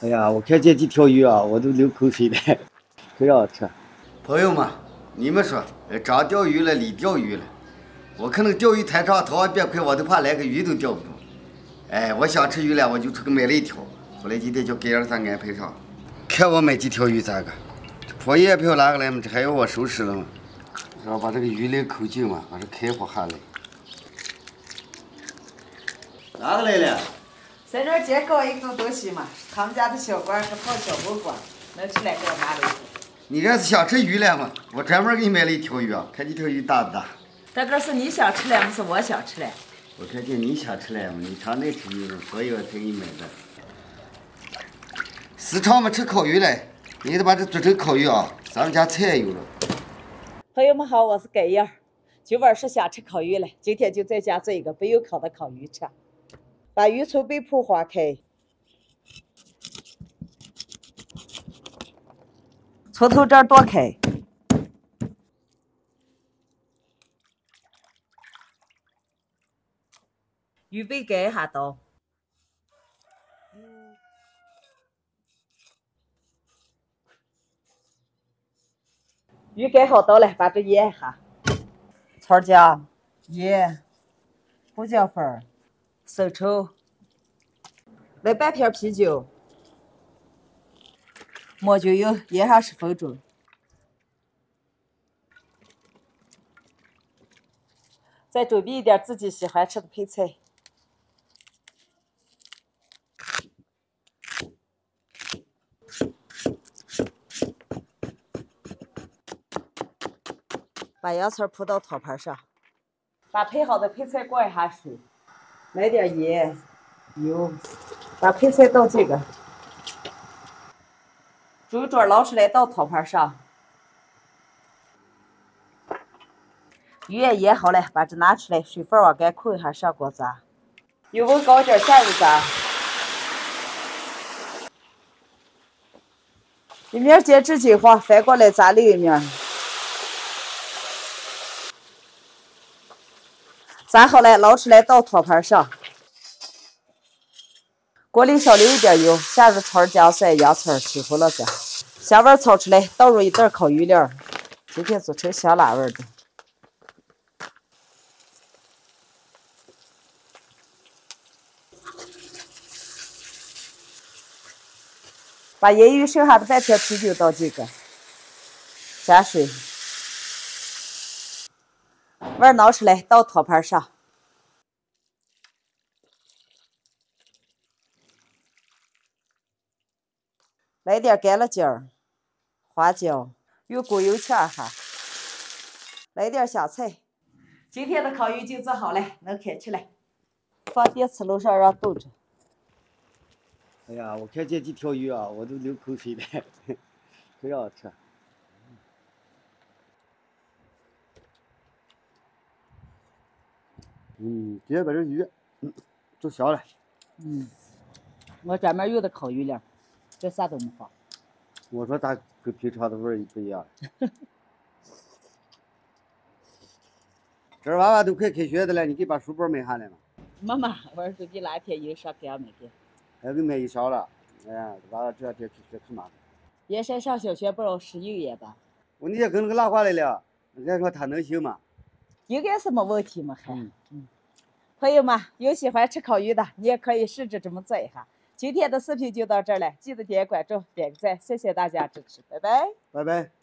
哎呀，我看见这条鱼啊，我都流口水了，可要吃。朋友们，你们说，张钓鱼了，李钓鱼了，我可能钓鱼太长，头上别快，我都怕连个鱼都钓不住。哎，我想吃鱼了，我就出去买了一条。后来今天叫给二三安排上，看我买几条鱼咋个？这破叶票拿过来嘛，这还要我收拾了吗？是吧？把这个鱼鳞抠净嘛，把这开火下来。哪个来了？在这儿今搞一个东西嘛，他们家的小馆是泡小木锅，能吃来给我拿来。你这是想吃鱼了吗？我专门给你买了一条鱼啊，看这条鱼大不大？大哥是你想吃了，不是我想吃了。我看见你想吃了嘛，你常爱吃鱼，所以我才给你买的。时常嘛吃烤鱼嘞，你得把这做成烤鱼啊，咱们家菜有了。朋友们好，我是盖燕儿，今晚是想吃烤鱼了，今天就在家做一个不用烤的烤鱼吃。把鱼从背脯划开，从头这儿剁开，预备改一下刀。鱼改好刀了，把这腌一下，葱姜、盐、胡椒粉。生抽，来半瓶啤酒，抹酒油腌上十分钟，再准备一点自己喜欢吃的配菜，把洋葱铺到托盘上，把配好的配菜过一下水。来点盐、油，把配菜倒这个，煮一桌捞出来倒托盘上。鱼也腌好了，把这拿出来，水分往干扣一下，上锅炸。油温高点，下入炸。一面煎至金黄，翻过来炸另一面。炸好了，捞出来倒托盘上。锅里少留一点油，下入葱、姜、蒜、洋葱，起糊了子，香味炒出来，倒入一袋烤鱼料。今天做成香辣味的。把腌鱼剩下的半瓶啤酒倒进去，加水。碗捞出来，到托盘上，来点干辣椒、花椒，用锅油炝一下，来点香菜。今天的烤鱼就做好了，能开吃了。放电磁炉上让冻着。哎呀，我看见这条鱼啊，我都流口水了，可要吃。嗯，直接把这鱼，嗯，做香了。嗯，我专门用的烤鱼料，这啥都没放。我说咋跟平常的味儿不一样？这娃娃都快开学的了，你给把书包买下来嘛。妈妈，我儿子给哪天衣裳给俺买的？还给买衣裳了。哎呀，娃娃这两天开学可麻烦。燕山上小学不知道适应也吧？我那天跟那个拉话来了，人家说他能行吗？应该是没问题嘛，还。嗯。朋友们，有喜欢吃烤鱼的，你也可以试着这么做一下。今天的视频就到这儿了，记得点关注、点个赞，谢谢大家支持，拜拜。拜拜。